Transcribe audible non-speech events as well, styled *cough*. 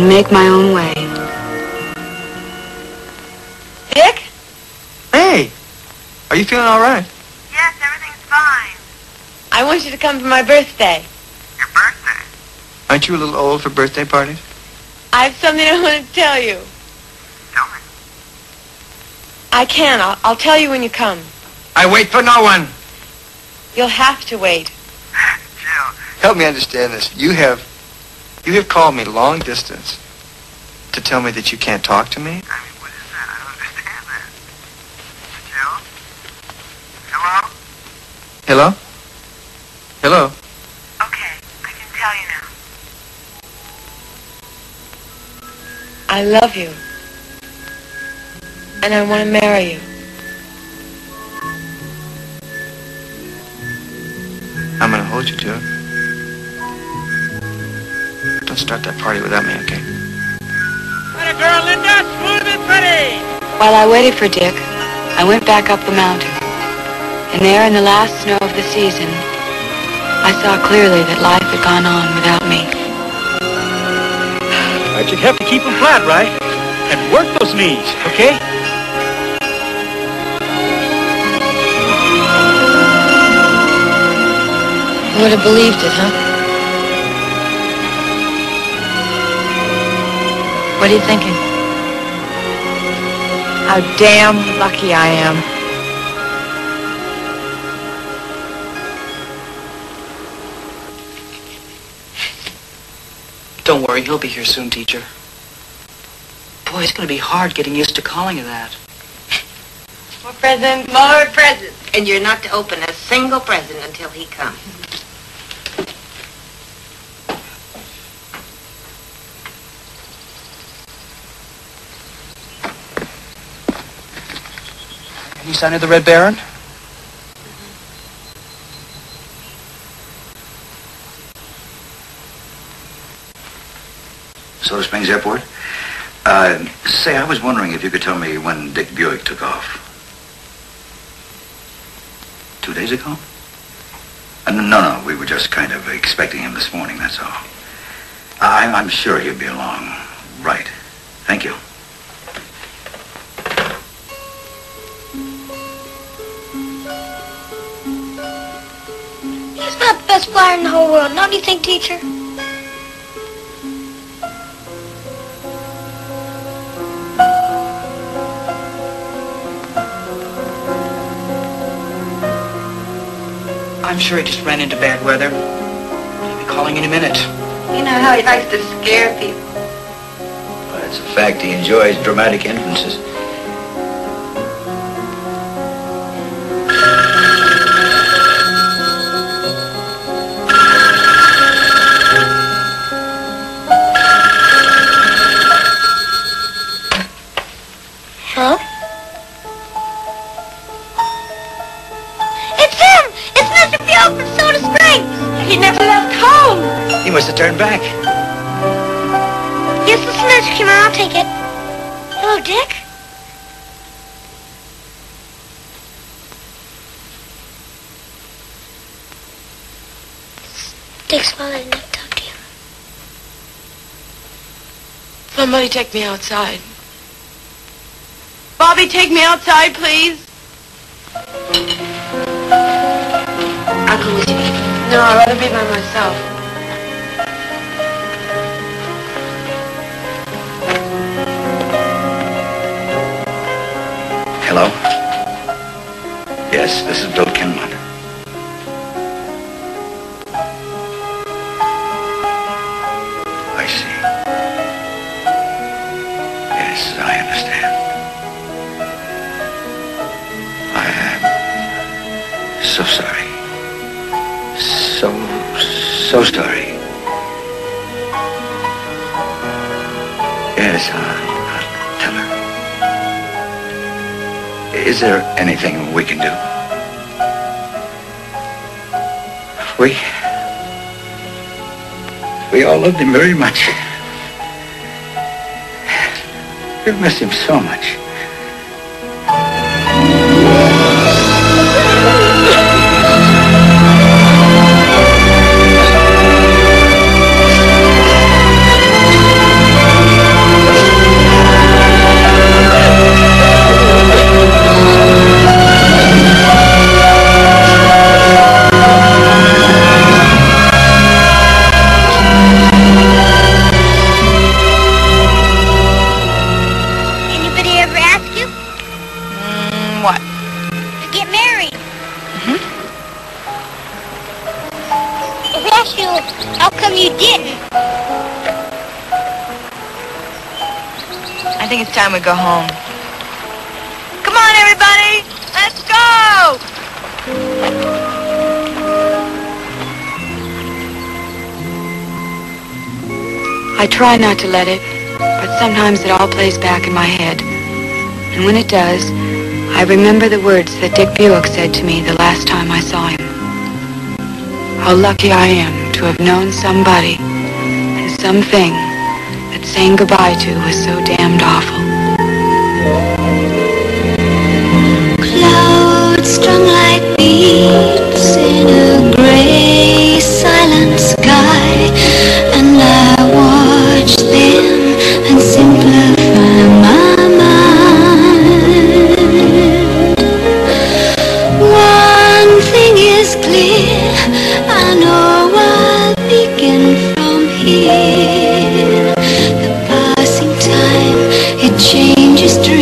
and make my own way. Dick? Hey, are you feeling all right? Yes, everything's fine. I want you to come for my birthday. Your birthday? Aren't you a little old for birthday parties? I have something I want to tell you. Tell me. I can. I'll, I'll tell you when you come. I wait for no one. You'll have to wait. *laughs* Jill, Help me understand this. You have, you have called me long distance to tell me that you can't talk to me. I mean, what is that? I don't *laughs* understand that. Jill? Hello? Hello? Hello? Okay, I can tell you now. I love you. And I want to marry you. I'm gonna hold you to it. Don't start that party without me, okay? What a girl, Linda. Smooth and pretty. While I waited for Dick, I went back up the mountain. And there in the last snow of the season, I saw clearly that life had gone on without me. But you have to keep them flat, right? And work those knees, okay? You would have believed it, huh? What are you thinking? How damn lucky I am. Don't worry, he'll be here soon, teacher. Boy, it's going to be hard getting used to calling you that. More presents. More presents. And you're not to open a single present until he comes. Any sign of the Red Baron? Soda Springs Airport. Uh, say, I was wondering if you could tell me when Dick Buek took off. Two days ago? Uh, no, no, we were just kind of expecting him this morning, that's all. I, I'm sure he'll be along. Right. Thank you. Best flyer in the whole world, don't you think, teacher? I'm sure he just ran into bad weather. He'll be calling any minute. You know how he likes to scare people. Well, it's a fact he enjoys dramatic entrances. He never left home. He must have turned back. Yes, this message came out. I'll take it. Hello, Dick. Dick's mother didn't talk to you. Somebody take me outside. Bobby, take me outside, please. I'll go with you. No, I'd rather be by myself. Hello? Yes, this is Bill Kinmont. I see. Yes, I understand. I am so sorry. So, so sorry. Yes, I'll, I'll tell her. Is there anything we can do? We... We all loved him very much. We miss him so much. asked you how come you didn't. I think it's time we go home. Come on, everybody! Let's go! I try not to let it, but sometimes it all plays back in my head. And when it does, I remember the words that Dick Buek said to me the last time I saw him. How lucky I am to have known somebody and something that saying goodbye to was so damned awful. it changes dreams.